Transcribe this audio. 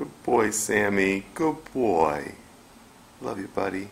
Good boy, Sammy. Good boy. Love you, buddy.